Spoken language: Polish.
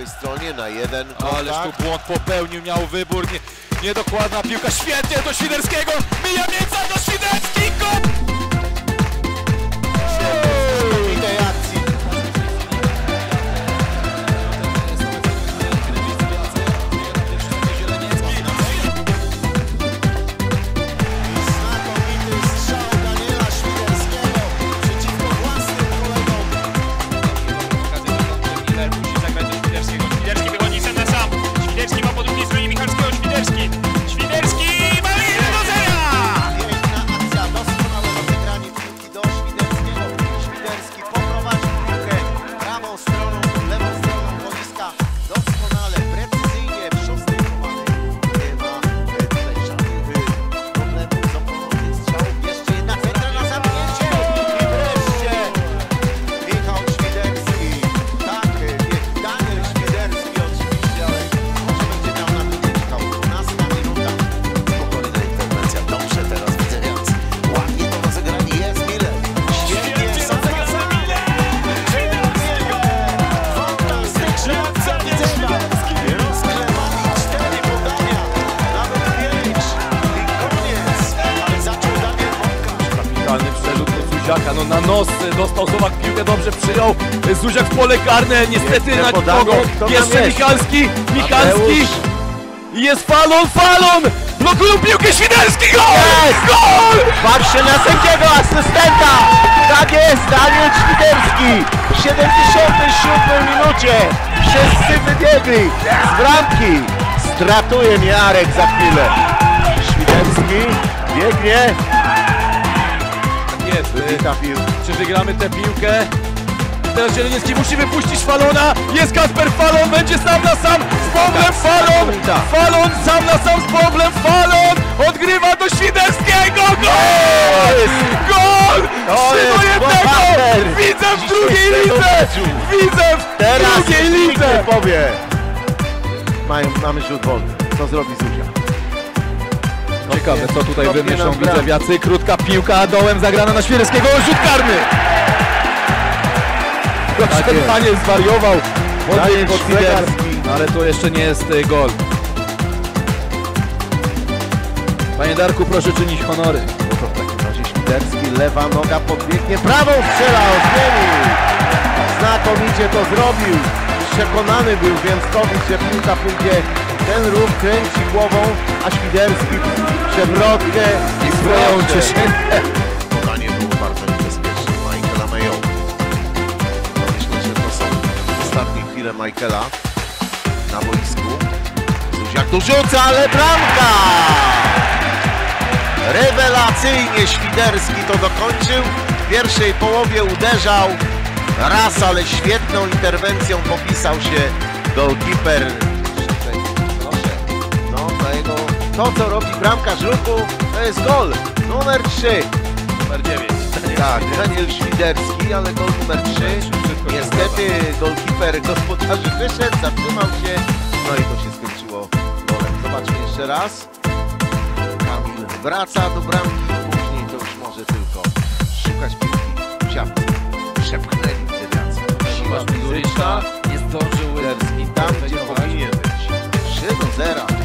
prawej stronie na jeden Ależ kontakt. tu błąd popełnił, miał wybór, nie, niedokładna piłka, świetnie do Świderskiego, mija Mieca do Świderski, Zuziaka, no na nos dostał Zowak piłkę, dobrze przyjął, Zuziak w pole karne, niestety na tam jeszcze jest? Michalski, Michalski, jest falon, falon, blokują piłkę Świderski, gol, Jest! gol! Patrzcie na sędziego asystenta! Tak jest, Daniel Świderski w 77 minucie. Wszyscy wybiegli z bramki. Stratuje mnie Arek za chwilę. Świderski biegnie. Jest, Wybita piłka. czy wygramy tę piłkę? Teraz Zieleniecki musi wypuścić Falona, jest Kasper Falon, będzie sam na sam z Boblem Falon, Falon sam na sam z Boblem, Falon odgrywa do Świderskiego, gol! Gol! To 3 do jest 1! bohater! Widzę w drugiej lidze! Widzę w drugiej lidze! powie. Mają, mamy rzut wolny. Co zrobi Zuzia? Ciekawe co tutaj bramkę. widzewiacy, krótka piłka dołem zagrana na Świderskiego, rzut karny! Tak jest. panie zwariował, pod Świderski. ale to jeszcze nie jest y, gol. Panie Darku, proszę czynić honory. No to w takim razie Świderski, lewa noga podbiegnie, prawą strzela, zmienił. Znakomicie to zrobił. Przekonany był Więckowicz, że piłka pójdzie. Ten ruch kręci głową, a Świderski przewrotkę i Swoją proszę. Cieszynę. Podanie było bardzo niebezpieczne. Michaela Mayo. Myślę, że to są ostatnie chwile Michaela na boisku. Zuziak dorzuca, ale bramka! Rewelacyjnie Świderski to dokończył. W pierwszej połowie uderzał raz, ale świetną interwencją popisał się goalkeeper. To co robi bramkarz ruchu, to jest gol. Numer 3. Numer 9. Tak, Daniel Świderski, ale gol numer 3. Niestety golkiper gospodarzy wyszedł, zatrzymał się, no i to się skończyło golem. Zobaczmy jeszcze raz. Kamil wraca do bramki, później to już może tylko szukać piłki w siatce. Przepchnęli Tyriacy. Siła fizyczna, nie zdążył tam, gdzie powinien być. 3 do 0.